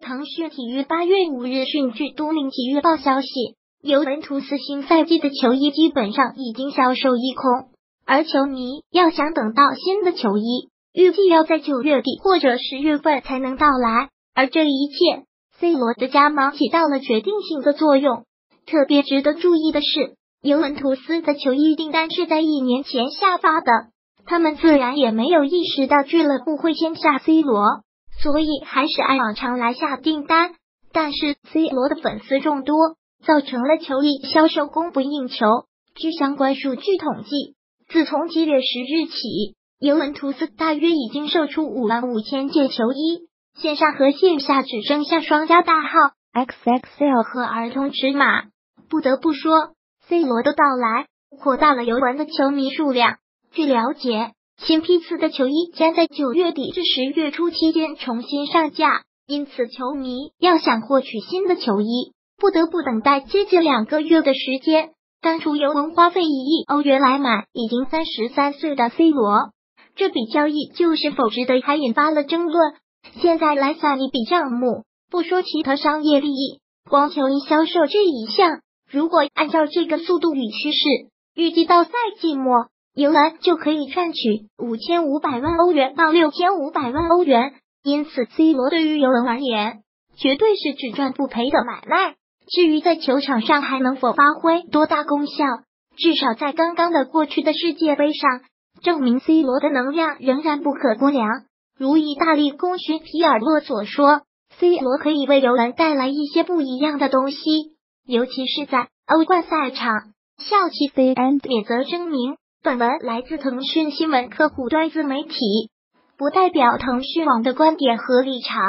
腾讯体育八月五日讯，据《都灵体育报》消息，尤文图斯新赛季的球衣基本上已经销售一空，而球迷要想等到新的球衣，预计要在九月底或者十月份才能到来。而这一切，C 罗的加盟起到了决定性的作用。特别值得注意的是，尤文图斯的球衣订单是在一年前下发的。他们自然也没有意识到俱乐部会签下 C 罗。所以还是按往常来下订单，但是 C 罗的粉丝众多，造成了球衣销售供不应求。据相关数据统计，自从七月十日起，尤文图斯大约已经售出五万五千件球衣，线上和线下只剩下双加大号 XXL 和儿童尺码。不得不说，C 罗的到来扩大了尤文的球迷数量。据了解。新批次的球衣将在九月底至十月初期间重新上架，因此球迷要想获取新的球衣，不得不等待接近两个月的时间。当初尤文花费一亿欧元来买已经三十三岁的 C 罗，这笔交易就是否值得，还引发了争论。现在来算一笔账目，不说其他商业利益，光球衣销售这一项，如果按照这个速度与趋势，预计到赛季末。尤文就可以赚取五千五百万欧元到六千五百万欧元，因此 C 罗对于尤文而言绝对是只赚不赔的买卖。至于在球场上还能否发挥多大功效，至少在刚刚的过去的世界杯上，证明 C 罗的能量仍然不可估量。如意大利功勋皮尔洛所说，C 罗可以为尤文带来一些不一样的东西，尤其是在欧冠赛场。笑气 C and 免责声明。本文来自腾讯新闻客户端自媒体，不代表腾讯网的观点和立场。